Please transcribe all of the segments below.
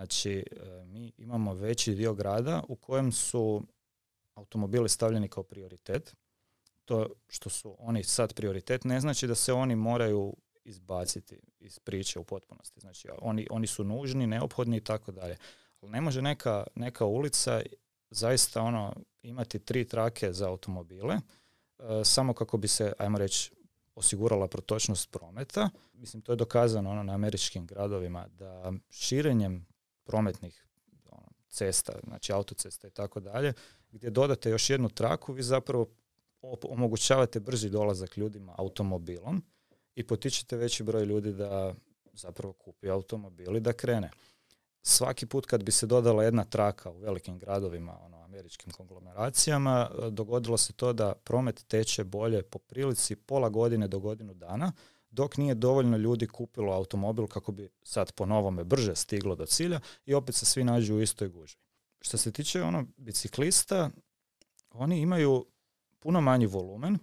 Znači, e, mi imamo veći dio grada u kojem su automobili stavljeni kao prioritet. To što su oni sad prioritet ne znači da se oni moraju izbaciti iz priče u potpunosti. Znači, oni, oni su nužni, neophodni i tako dalje. Ali ne može neka, neka ulica zaista ono imati tri trake za automobile, e, samo kako bi se, ajmo reći, osigurala protočnost prometa. Mislim, to je dokazano ono, na američkim gradovima da širenjem prometnih ono, cesta, znači autocesta i tako dalje, gdje dodate još jednu traku, vi zapravo omogućavate brži dolazak ljudima automobilom i potičete veći broj ljudi da zapravo kupi automobil i da krene. Svaki put kad bi se dodala jedna traka u velikim gradovima, ono, američkim konglomeracijama, dogodilo se to da promet teče bolje po prilici pola godine do godinu dana, dok nije dovoljno ljudi kupilo automobil kako bi sad po novome brže stiglo do cilja i opet se svi nađu u istoj gužvi. Što se tiče ono biciklista, oni imaju puno manji volumen,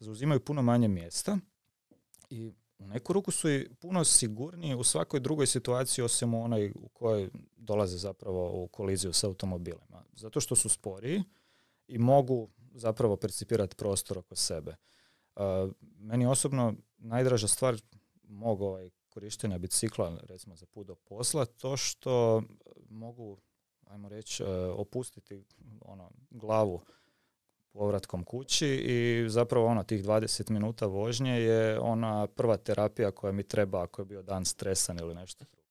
zauzimaju puno manje mjesta i u neku ruku su i puno sigurniji u svakoj drugoj situaciji osim u onoj u kojoj dolaze zapravo u koliziju sa automobilima. Zato što su sporiji i mogu zapravo percipirati prostor oko sebe. Uh, meni osobno najdraža stvar mog ovaj, korištenja bicikla recimo za put do posla to što mogu ajmo reći uh, opustiti ono glavu povratkom kući i zapravo ono tih 20 minuta vožnje je ona prva terapija koja mi treba ako je bio dan stresan ili nešto.